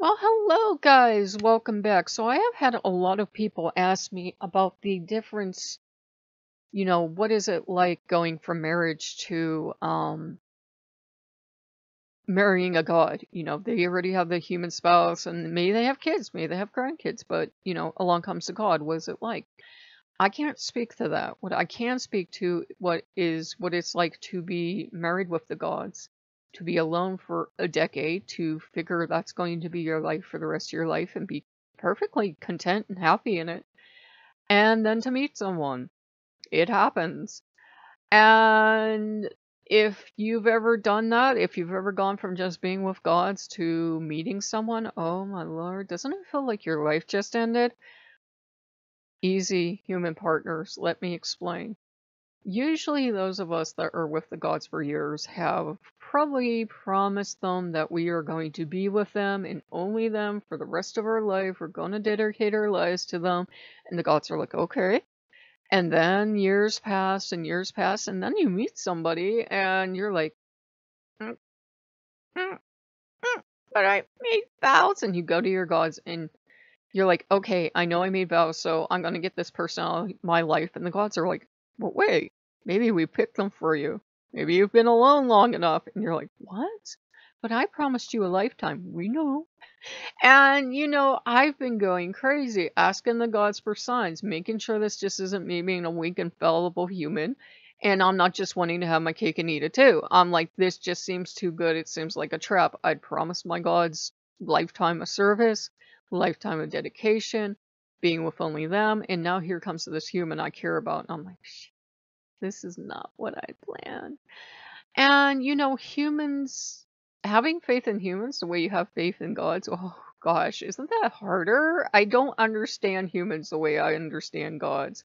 Well, hello guys, welcome back. So I have had a lot of people ask me about the difference, you know, what is it like going from marriage to um marrying a god? You know, they already have the human spouse and maybe they have kids, maybe they have grandkids, but you know, along comes the god. What is it like? I can't speak to that. What I can speak to what is what it's like to be married with the gods to be alone for a decade, to figure that's going to be your life for the rest of your life and be perfectly content and happy in it, and then to meet someone. It happens. And if you've ever done that, if you've ever gone from just being with gods to meeting someone, oh my lord, doesn't it feel like your life just ended? Easy, human partners, let me explain. Usually those of us that are with the gods for years have probably promise them that we are going to be with them and only them for the rest of our life. We're going to dedicate our lives to them. And the gods are like, okay. And then years pass and years pass, and then you meet somebody and you're like, mm, mm, mm, but I made vows. And you go to your gods and you're like, okay, I know I made vows, so I'm going to get this person out of my life. And the gods are like, but wait, maybe we picked them for you. Maybe you've been alone long enough. And you're like, what? But I promised you a lifetime. We know. And, you know, I've been going crazy, asking the gods for signs, making sure this just isn't me being a weak and fallible human. And I'm not just wanting to have my cake and eat it too. I'm like, this just seems too good. It seems like a trap. I'd promised my gods lifetime of service, lifetime of dedication, being with only them. And now here comes this human I care about. And I'm like, shit this is not what I planned. And, you know, humans, having faith in humans the way you have faith in gods, oh gosh, isn't that harder? I don't understand humans the way I understand gods.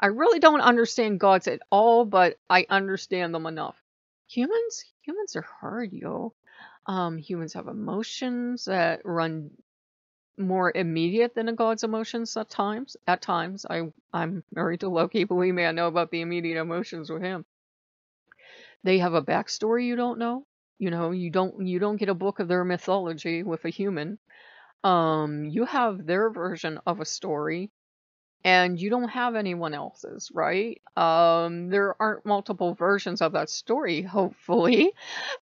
I really don't understand gods at all, but I understand them enough. Humans, humans are hard, yo. Um, humans have emotions that run more immediate than a god's emotions at times. At times, I I'm married to Loki. Believe me, I know about the immediate emotions with him. They have a backstory you don't know. You know, you don't you don't get a book of their mythology with a human. Um, you have their version of a story and you don't have anyone else's, right? Um, there aren't multiple versions of that story, hopefully.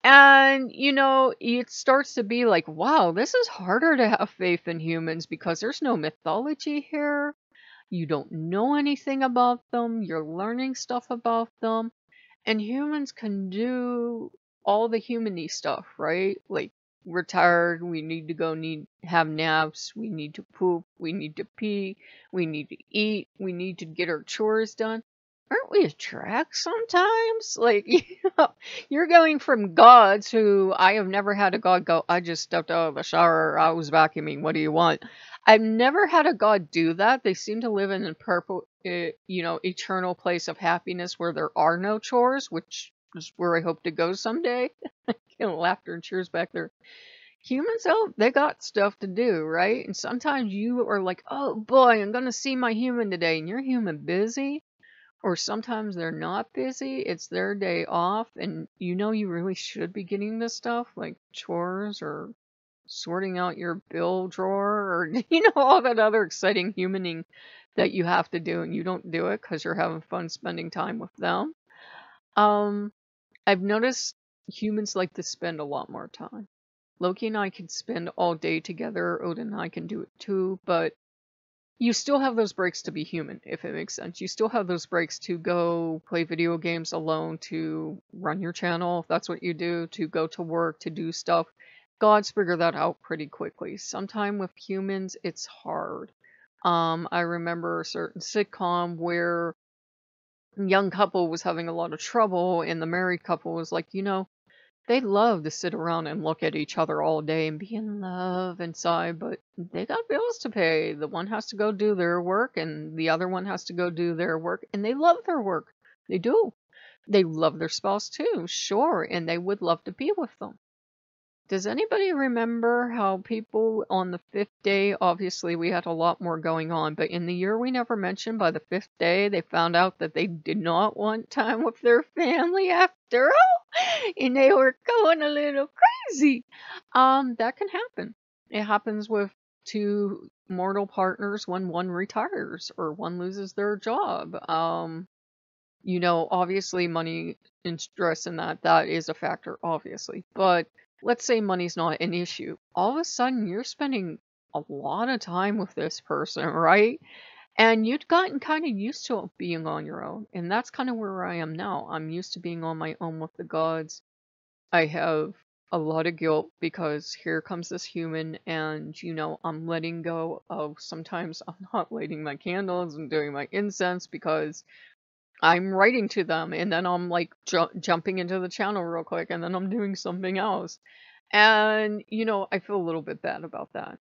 And, you know, it starts to be like, wow, this is harder to have faith in humans because there's no mythology here. You don't know anything about them. You're learning stuff about them. And humans can do all the humany stuff, right? Like we're tired, we need to go need have naps, we need to poop, we need to pee, we need to eat, we need to get our chores done. Aren't we a track sometimes? Like, you know, you're going from gods who I have never had a god go, I just stepped out of the shower, I was vacuuming, what do you want? I've never had a god do that. They seem to live in a purple, uh, you know, eternal place of happiness where there are no chores, which is where I hope to go someday. you laughter and cheers back there. Humans, oh, they got stuff to do, right? And sometimes you are like, oh boy, I'm going to see my human today, and you're human busy. Or sometimes they're not busy, it's their day off, and you know you really should be getting this stuff, like chores or sorting out your bill drawer, or, you know, all that other exciting humaning that you have to do, and you don't do it because you're having fun spending time with them. Um, I've noticed humans like to spend a lot more time. Loki and I can spend all day together. Odin and I can do it too, but you still have those breaks to be human, if it makes sense. You still have those breaks to go play video games alone, to run your channel, if that's what you do, to go to work, to do stuff. Gods figure that out pretty quickly. Sometime with humans, it's hard. Um, I remember a certain sitcom where young couple was having a lot of trouble and the married couple was like, you know, they love to sit around and look at each other all day and be in love and sigh, but they got bills to pay. The one has to go do their work and the other one has to go do their work and they love their work. They do. They love their spouse too, sure, and they would love to be with them. Does anybody remember how people on the fifth day, obviously we had a lot more going on, but in the year we never mentioned, by the fifth day, they found out that they did not want time with their family after all, and they were going a little crazy. Um, that can happen. it happens with two mortal partners when one retires or one loses their job. Um, you know, obviously money and stress and that that is a factor, obviously. But let's say money's not an issue. All of a sudden you're spending a lot of time with this person, right? And you'd gotten kind of used to being on your own. And that's kind of where I am now. I'm used to being on my own with the gods. I have a lot of guilt because here comes this human and you know i'm letting go of sometimes i'm not lighting my candles and doing my incense because i'm writing to them and then i'm like ju- jumping into the channel real quick and then i'm doing something else and you know i feel a little bit bad about that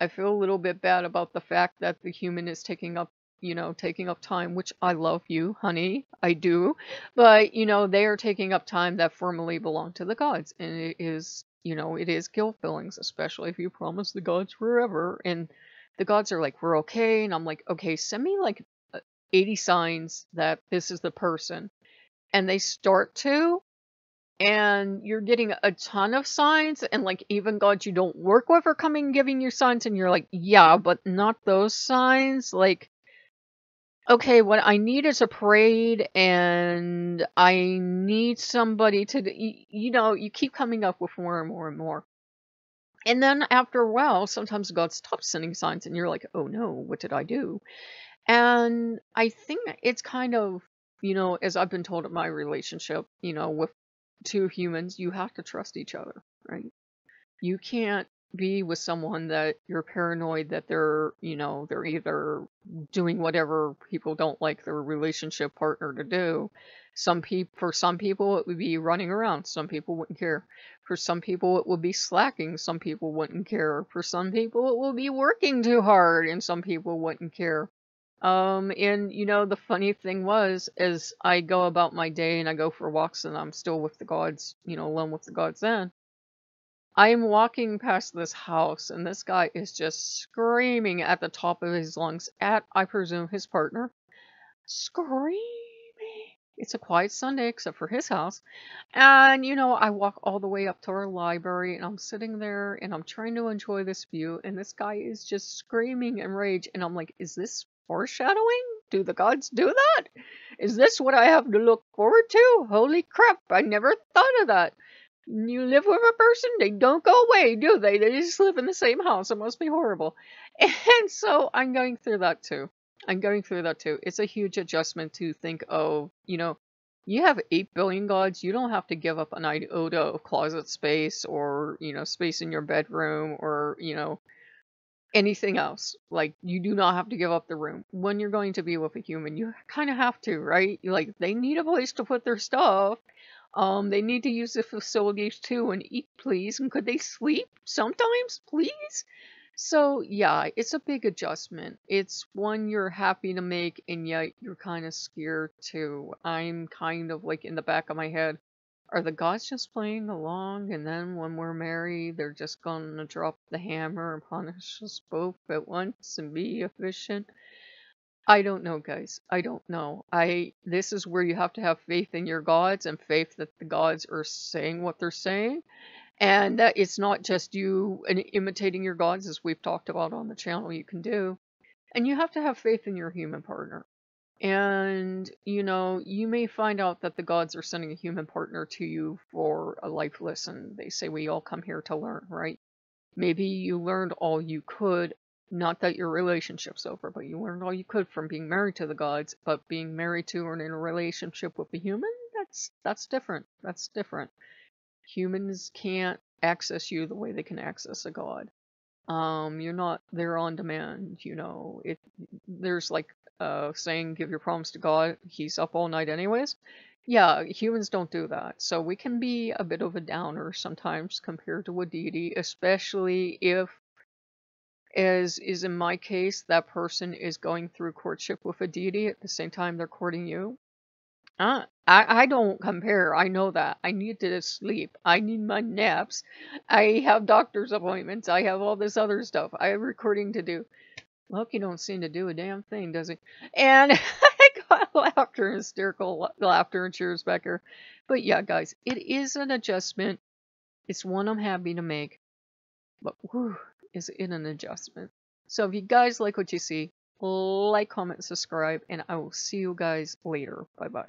i feel a little bit bad about the fact that the human is taking up you know, taking up time, which I love you, honey, I do. But, you know, they are taking up time that formerly belonged to the gods. And it is, you know, it is guilt fillings, especially if you promise the gods forever. And the gods are like, we're okay. And I'm like, okay, send me like 80 signs that this is the person. And they start to, and you're getting a ton of signs and like even gods you don't work with are coming giving you signs and you're like yeah but not those signs like okay, what I need is a parade, and I need somebody to, you, know, you keep coming up with more and more and more. And then after a while, sometimes God stops sending signs, and you're like, oh no, what did I do? And I think it's kind of, you know, as I've been told in my relationship, you know, with two humans, you have to trust each other, right? You can't be with someone that you're paranoid that they're, you know, they're either doing whatever people don't like their relationship partner to do. Some people, for some people, it would be running around. Some people wouldn't care. For some people, it would be slacking. Some people wouldn't care. For some people, it will be working too hard, and some people wouldn't care. Um, and you know, the funny thing was, as I go about my day and I go for walks, and I'm still with the gods, you know, alone with the gods then I'm walking past this house, and this guy is just screaming at the top of his lungs at, I presume, his partner. Screaming. It's a quiet Sunday, except for his house. And, you know, I walk all the way up to our library, and I'm sitting there, and I'm trying to enjoy this view, and this guy is just screaming in rage. And I'm like, is this foreshadowing? Do the gods do that? Is this what I have to look forward to? Holy crap, I never thought of that you live with a person, they don't go away, do they? They just live in the same house. It must be horrible. And so I'm going through that too. I'm going through that too. It's a huge adjustment to think of, you know, you have 8 billion gods. You don't have to give up an iota of closet space or, you know, space in your bedroom or, you know, anything else. Like, you do not have to give up the room. When you're going to be with a human, you kind of have to, right? Like, they need a place to put their stuff. Um, they need to use the facilities too and eat, please. And could they sleep sometimes, please? So, yeah, it's a big adjustment. It's one you're happy to make, and yet you're kind of scared too. I'm kind of like in the back of my head, are the gods just playing along? And then when we're married, they're just gonna drop the hammer and punish us both at once and be efficient? I don't know, guys. I don't know. I this is where you have to have faith in your gods and faith that the gods are saying what they're saying. And that it's not just you imitating your gods, as we've talked about on the channel, you can do. And you have to have faith in your human partner. And, you know, you may find out that the gods are sending a human partner to you for a life lesson. They say we all come here to learn, right? Maybe you learned all you could not that your relationship's over, but you learned all you could from being married to the gods, but being married to or in a relationship with a human, that's that's different. That's different. Humans can't access you the way they can access a god. Um, you're not there on demand, you know. It there's like uh saying give your promise to God, he's up all night anyways. Yeah, humans don't do that. So we can be a bit of a downer sometimes compared to a deity, especially if as is in my case, that person is going through courtship with a deity at the same time they're courting you. Uh, I, I don't compare. I know that. I need to sleep. I need my naps. I have doctor's appointments. I have all this other stuff. I have recording to do. You don't seem to do a damn thing, does he? And I got laughter, hysterical laughter and cheers, Becker. But yeah, guys, it is an adjustment. It's one I'm happy to make. but whew, is it an adjustment. So if you guys like what you see, like, comment, subscribe, and I will see you guys later. Bye bye.